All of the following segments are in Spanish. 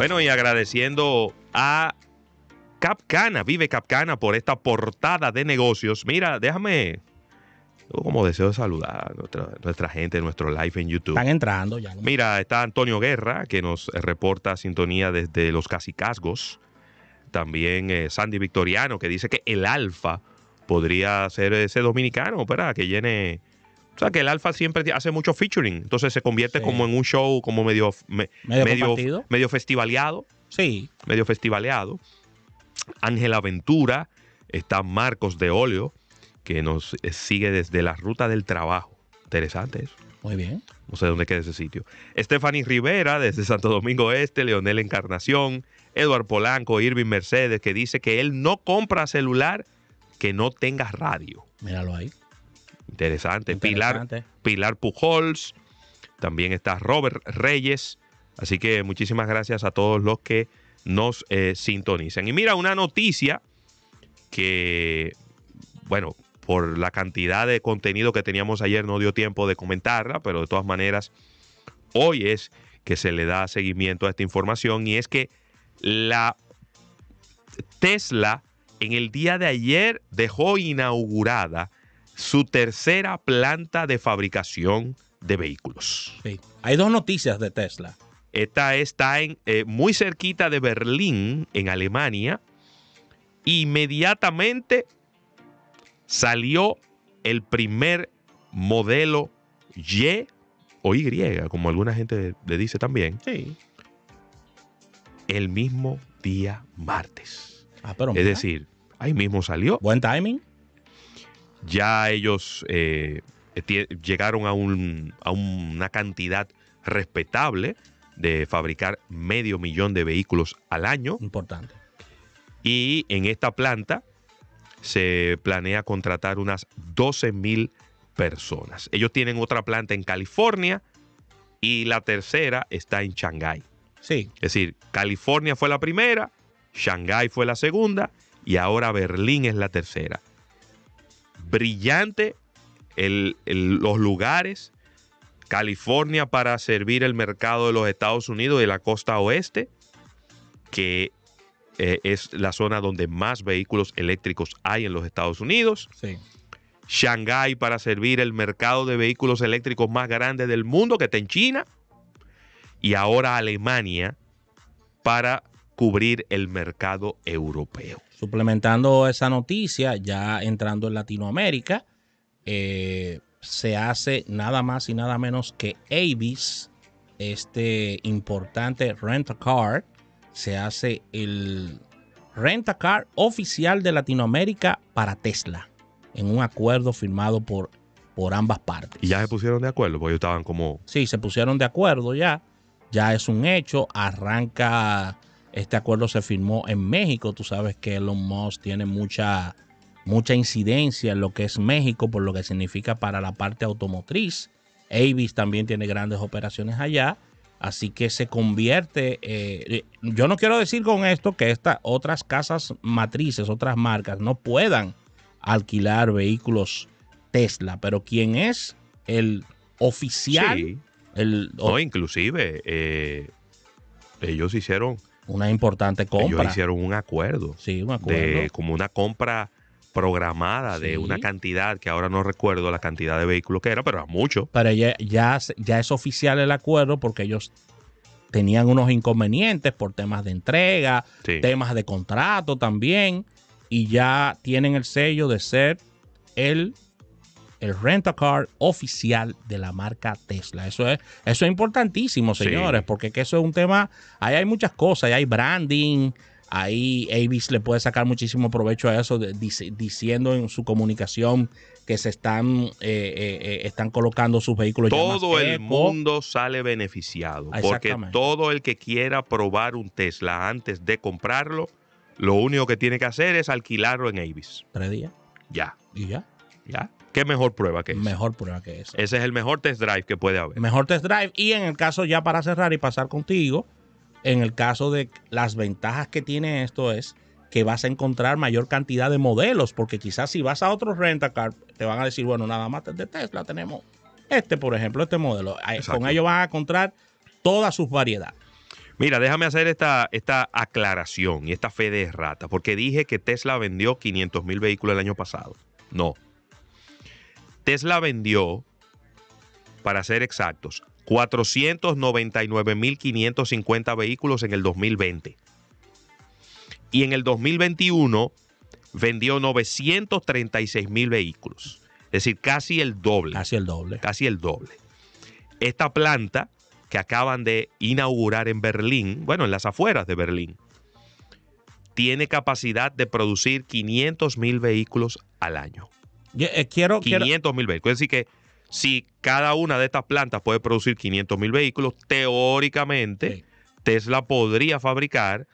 Bueno, y agradeciendo a Capcana, Vive Capcana, por esta portada de negocios. Mira, déjame, como deseo saludar a nuestra, nuestra gente, nuestro live en YouTube. Están entrando ya. ¿no? Mira, está Antonio Guerra, que nos reporta sintonía desde los Casicasgos. También eh, Sandy Victoriano, que dice que el Alfa podría ser ese dominicano, ¿verdad? Que llene. O sea, que el Alfa siempre hace mucho featuring. Entonces se convierte Sí. como en un show como medio, me- Medio medio, festivaleado. Sí. Medio festivaleado. Ángela Ventura. Está Marcos de Oleo, que nos eh, sigue desde la ruta del trabajo. Interesante eso. Muy bien. No sé dónde queda ese sitio. Stephanie Rivera, desde Santo Domingo Este, Leonel Encarnación, Eduard Polanco, Irving Mercedes, que dice que él no compra celular que no tenga radio. Míralo ahí. Interesante. Pilar. Pilar Pujols, también está Robert Reyes. Así que muchísimas gracias a todos los que nos eh, sintonizan. Y mira, una noticia que, bueno, por la cantidad de contenido que teníamos ayer no dio tiempo de comentarla, pero de todas maneras, hoy es que se le da seguimiento a esta información y es que la Tesla en el día de ayer dejó inaugurada su tercera planta de fabricación de vehículos. Sí. Hay dos noticias de Tesla. Esta está en, eh, muy cerquita de Berlín, en Alemania. Inmediatamente salió el primer modelo Y o Y, como alguna gente le dice también, Sí. el mismo día martes. Ah, pero Es mira, decir, ahí mismo salió. buen timing. Ya ellos eh, llegaron a, un- a una cantidad respetable de fabricar medio millón de vehículos al año Importante. y en esta planta se planea contratar unas 12 mil personas. Ellos tienen otra planta en California y la tercera está en Shanghái. Sí. Es decir, California fue la primera, Shanghái fue la segunda y ahora Berlín es la tercera. Brillante el- el- los lugares. California para servir el mercado de los Estados Unidos de la costa oeste, que eh, es la zona donde más vehículos eléctricos hay en los Estados Unidos. Sí. Shanghái para servir el mercado de vehículos eléctricos más grande del mundo, que está en China. Y ahora Alemania para cubrir el mercado europeo. Suplementando esa noticia, ya entrando en Latinoamérica, eh, se hace nada más y nada menos que Avis, este importante rent a car, se hace el rent a car oficial de Latinoamérica para Tesla, en un acuerdo firmado por, por ambas partes. Y ya se pusieron de acuerdo, porque ellos estaban como... Sí, se pusieron de acuerdo ya. Ya es un hecho. Arranca. Este acuerdo se firmó en México. Tú sabes que Elon Musk tiene mucha, mucha incidencia en lo que es México, por lo que significa para la parte automotriz. Avis también tiene grandes operaciones allá. Así que se convierte. eh, yo no quiero decir con esto que estas otras casas matrices, otras marcas, no puedan alquilar vehículos Tesla, pero quien es el oficial, Sí. el, No, inclusive eh, ellos hicieron, una importante ellos compra. hicieron un acuerdo, Sí, un acuerdo. de como una compra programada de una cantidad que ahora no recuerdo la cantidad de vehículos que era, pero era mucho. Pero ya, ya, ya es oficial el acuerdo porque ellos tenían unos inconvenientes por temas de entrega, Sí. temas de contrato también, y ya tienen el sello de ser el, el rent-a-car oficial de la marca Tesla. Eso es, eso es importantísimo, Sí. señores, porque que eso es un tema, ahí hay muchas cosas, ahí hay branding, ahí Avis le puede sacar muchísimo provecho a eso, de- dice- diciendo en su comunicación que se están, eh, eh, eh, están colocando sus vehículos ya más todo el eco. mundo sale beneficiado. Porque todo el que quiera probar un Tesla antes de comprarlo, lo único que tiene que hacer es alquilarlo en Avis. Tres días Ya, y ya. ya. ¿Qué mejor prueba que eso? Mejor prueba que eso. Ese es el mejor test drive que puede haber. Mejor test drive. Y en el caso, ya para cerrar y pasar contigo, en el caso de las ventajas que tiene esto es que vas a encontrar mayor cantidad de modelos, porque quizás si vas a otro rentacar, te van a decir, bueno, nada más de Tesla tenemos este, por ejemplo, este modelo. Exacto. Con ello van a encontrar todas sus variedades. Mira, déjame hacer esta, esta aclaración y esta fe de rata, porque dije que Tesla vendió 500 mil vehículos el año pasado. No. Tesla vendió, para ser exactos, 499.550 vehículos en el 2020. Y en el 2021 vendió 936 mil vehículos. Es decir, casi el doble. Casi el doble. Casi el doble. Esta planta que acaban de inaugurar en Berlín, bueno, en las afueras de Berlín, tiene capacidad de producir 500 mil vehículos al año. Eh, quiero, 500 mil vehículos. Es decir, que si cada una de estas plantas puede producir 500 mil vehículos, teóricamente Sí. Tesla podría fabricar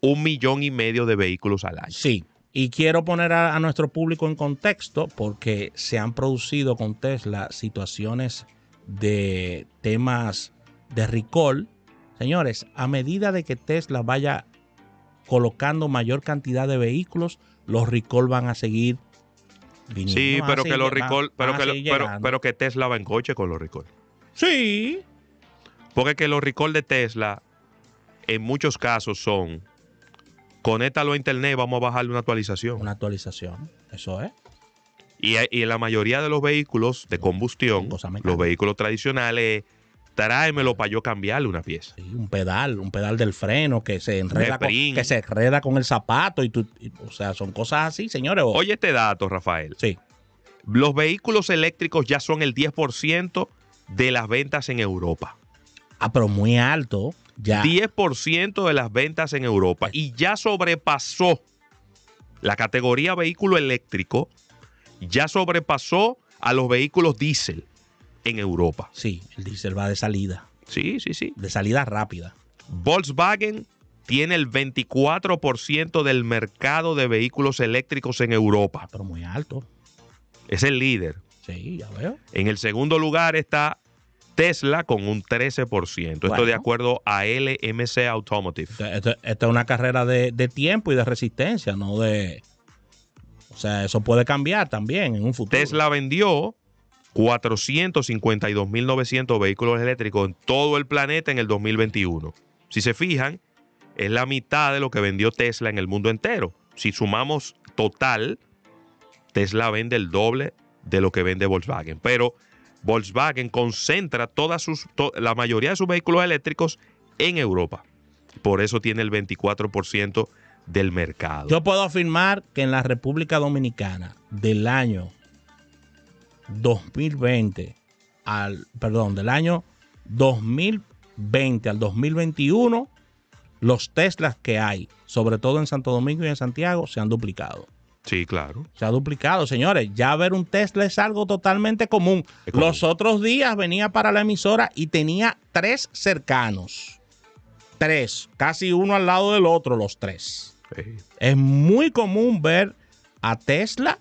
un millón y medio de vehículos al año. Sí, y quiero poner a, a nuestro público en contexto porque se han producido con Tesla situaciones de temas de recall. Señores, a medida de que Tesla vaya colocando mayor cantidad de vehículos, los recall van a seguir Sí, pero que los recall, pero que, lo- pero, pero que Tesla va en coche con los recall. Sí, Porque que los recall de Tesla en muchos casos son conéctalo a internet, vamos a bajarle una actualización. una actualización. Eso es. Y, y en la mayoría de los vehículos de combustión, los vehículos tradicionales, tráemelo para yo cambiarle una pieza. Sí, un pedal, un pedal del freno que se enreda, con, que se enreda con el zapato y tú, y- o sea, son cosas así, señores. Oye este dato, Rafael. sí, Los vehículos eléctricos ya son el 10% de las ventas en Europa. ah, pero muy alto, ya. 10% de las ventas en Europa y ya sobrepasó la categoría vehículo eléctrico, ya sobrepasó a los vehículos diésel en Europa. Sí, el diésel va de salida, Sí, sí, sí. de salida rápida. Volkswagen tiene el 24% del mercado de vehículos eléctricos en Europa. Pero muy alto. Es el líder. Sí, ya veo. En el segundo lugar está Tesla con un 13%. Esto Bueno. de acuerdo a LMC Automotive. Esto, esto- esto es una carrera de, de tiempo y de resistencia, no de. O sea, eso puede cambiar también en un futuro. Tesla vendió 452.900 vehículos eléctricos en todo el planeta en el 2021. Si se fijan, es la mitad de lo que vendió Tesla en el mundo entero. Si sumamos total, Tesla vende el doble de lo que vende Volkswagen. Pero Volkswagen concentra todas sus, la mayoría de sus vehículos eléctricos en Europa. Por eso tiene el 24% del mercado. Yo puedo afirmar que en la República Dominicana del año 2020 al, perdón, del año 2020 al 2021, los Teslas que hay, sobre todo en Santo Domingo y en Santiago, se han duplicado. Sí, claro. Se ha duplicado, señores. Ya ver un Tesla es algo totalmente común. Los otros días venía para la emisora y tenía tres cercanos. Tres, casi uno al lado del otro, los tres. Sí. Es muy común ver a Tesla,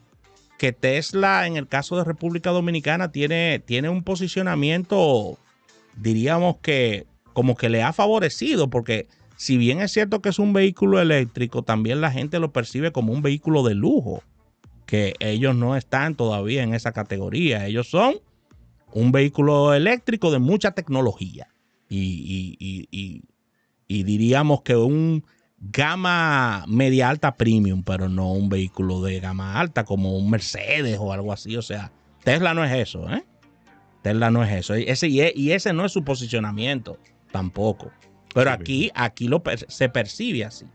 que Tesla en el caso de República Dominicana tiene, tiene un posicionamiento, diríamos que como que le ha favorecido, porque si bien es cierto que es un vehículo eléctrico, también la gente lo percibe como un vehículo de lujo, que ellos no están todavía en esa categoría, ellos son un vehículo eléctrico de mucha tecnología. Y, y- y- y- y diríamos que un gama media alta premium, pero no un vehículo de gama alta como un Mercedes o algo así. O sea, Tesla no es eso, ¿eh? Tesla no es eso. Y ese, y ese no es su posicionamiento tampoco. Pero aquí, aquí lo se percibe así.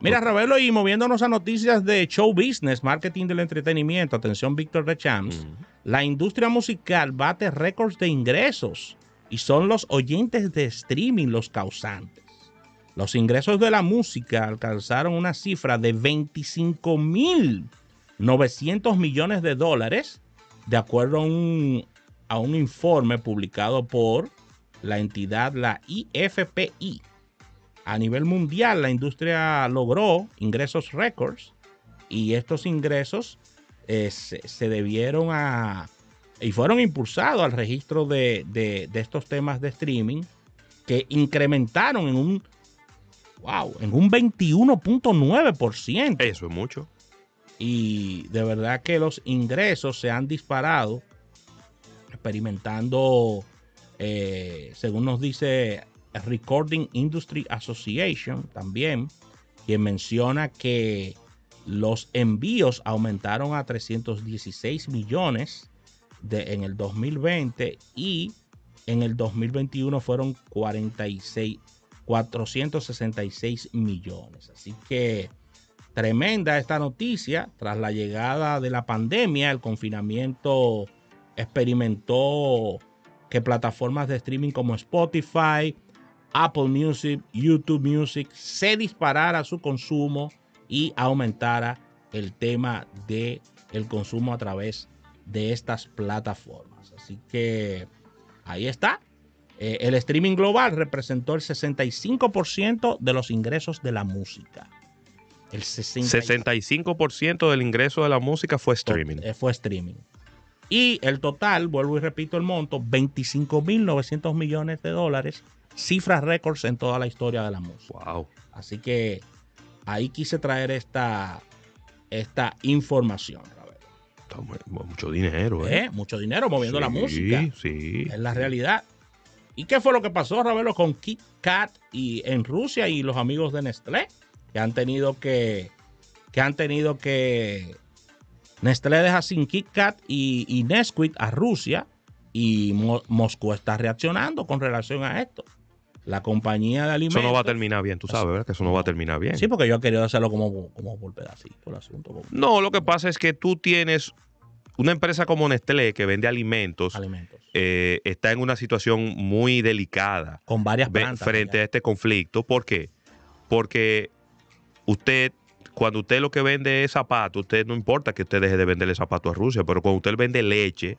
Mira. Ravelo, y moviéndonos a noticias de show business, marketing del entretenimiento. Atención, Víctor Rechams. Mm. La industria musical bate récords de ingresos y son los oyentes de streaming los causantes. Los ingresos de la música alcanzaron una cifra de 25.900 millones de dólares, de acuerdo a un, informe publicado por la entidad, la IFPI. A nivel mundial, la industria logró ingresos récords y estos ingresos eh, se, debieron a y fueron impulsados al registro de- de estos temas de streaming que incrementaron en un wow, en un 21.9%. Eso es mucho. Y de verdad que los ingresos se han disparado, experimentando, eh, según nos dice Recording Industry Association también, quien menciona que los envíos aumentaron a 316 millones de, en el 2020 y en el 2021 fueron 46, 466 millones. Así que tremenda esta noticia. Tras la llegada de la pandemia, el confinamiento experimentó que plataformas de streaming como Spotify, Apple Music, YouTube Music se disparara su consumo y aumentara el tema de consumo a través de estas plataformas. Así que ahí está. Eh, el streaming global representó el 65% de los ingresos de la música. El 65% del ingreso de la música fue streaming. Eh, fue streaming. Y el total, vuelvo y repito el monto, 25.900 millones de dólares, cifras récords en toda la historia de la música. Wow. Así que ahí quise traer esta, esta información. Mucho dinero, ¿eh? ¿Eh? Mucho dinero moviendo la música. Sí, Es la realidad. ¿Y qué fue lo que pasó, Ravelo, con Kit Kat y en Rusia y los amigos de Nestlé? Que han tenido que. Que han tenido que. Nestlé deja sin Kit Kat y, y Nesquik a Rusia. Y Moscú está reaccionando con relación a esto la compañía de alimentos. Eso no va a terminar bien, tú sabes, ¿verdad? Que eso no va a terminar bien. Sí, porque yo he querido hacerlo como, como por pedacito el asunto. No, lo que pasa es que tú tienes una empresa como Nestlé que vende alimentos, eh, está en una situación muy delicada. Con varias plantas. Frente a este conflicto. ¿Por qué? Porque usted, cuando usted lo que vende es zapato, usted no importa que usted deje de venderle zapato a Rusia, pero cuando usted vende leche,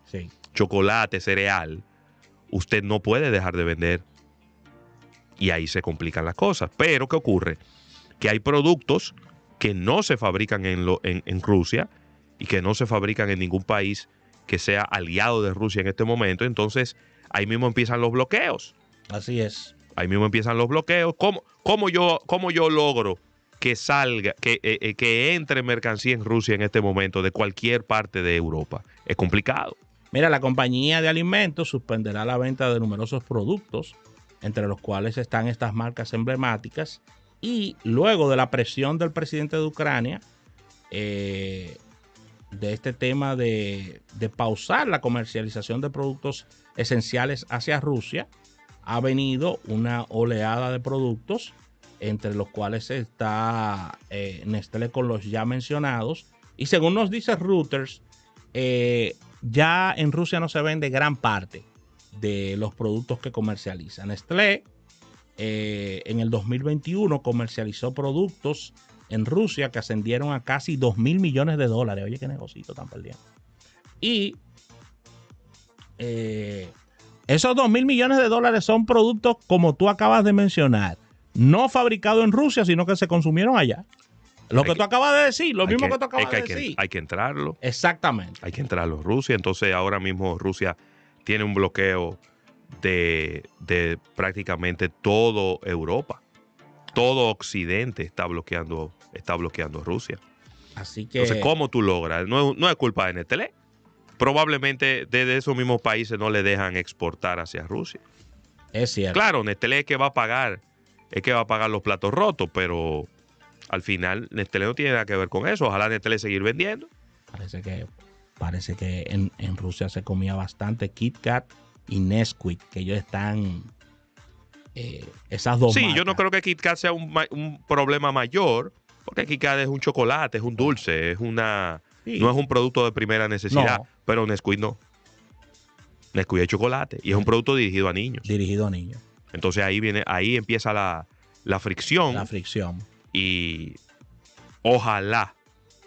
chocolate, cereal, usted no puede dejar de vender y ahí se complican las cosas. Pero, ¿qué ocurre? Que hay productos que no se fabrican en, lo, en, Rusia y que no se fabrican en ningún país que sea aliado de Rusia en este momento. Entonces, ahí mismo empiezan los bloqueos. Así es. Ahí mismo empiezan los bloqueos. ¿Cómo, cómo, yo, cómo yo logro que salga, que, eh, eh, que entre mercancía en Rusia en este momento de cualquier parte de Europa? Es complicado. Mira, la compañía de alimentos suspenderá la venta de numerosos productos entre los cuales están estas marcas emblemáticas. Y luego de la presión del presidente de Ucrania, eh, de este tema de, pausar la comercialización de productos esenciales hacia Rusia, ha venido una oleada de productos, entre los cuales está eh, Nestlé con los ya mencionados. Y según nos dice Reuters, eh, ya en Rusia no se vende gran parte de los productos que comercializa. Nestlé eh, en el 2021 comercializó productos en Rusia que ascendieron a casi 2 mil millones de dólares. Oye, qué negocio tan perdiendo. Y eh, esos 2 mil millones de dólares son productos, como tú acabas de mencionar, no fabricados en Rusia, sino que se consumieron allá. Lo que, tú acabas de decir, lo mismo que, tú acabas de decir. hay que entrarlo. Exactamente. Hay que entrarlo. Rusia, entonces ahora mismo Rusia tiene un bloqueo de, prácticamente todo Europa. Todo Occidente está bloqueando, está bloqueando Rusia. Así que. Entonces, ¿cómo tú logras? No, no es culpa de Nestlé. Probablemente desde esos mismos países no le dejan exportar hacia Rusia. Es cierto. Claro, Nestlé es que va a pagar, es que va a pagar los platos rotos, pero al final Nestlé no tiene nada que ver con eso. Ojalá Nestlé seguir vendiendo. Parece que Parece que en, Rusia se comía bastante Kit Kat y Nesquik, que ellos están. Eh, esas dos. Sí, yo no creo que Kit Kat sea un, problema mayor, porque Kit Kat es un chocolate, es un dulce, es una. No es un producto de primera necesidad, pero Nesquik no. Nesquik es chocolate y es un producto dirigido a niños. Dirigido a niños. Entonces ahí viene, ahí empieza la, la fricción. La fricción. Y ojalá,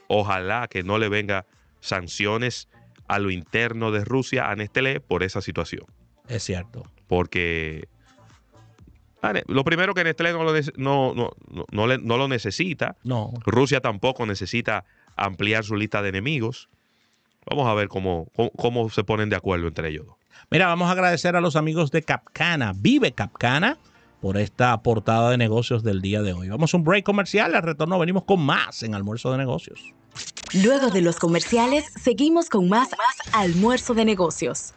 ojalá que no le venga sanciones a lo interno de Rusia a Nestlé por esa situación. Es cierto. Porque lo primero que Nestlé no lo, no, no, lo necesita. No. Rusia tampoco necesita ampliar su lista de enemigos. Vamos a ver cómo, cómo, se ponen de acuerdo entre ellos Mira, vamos a agradecer a los amigos de Capcana, Vive Capcana, por esta portada de negocios del día de hoy. Vamos a un break comercial, al retorno venimos con más en Almuerzo de Negocios. Luego de los comerciales, seguimos con más, más almuerzo de negocios.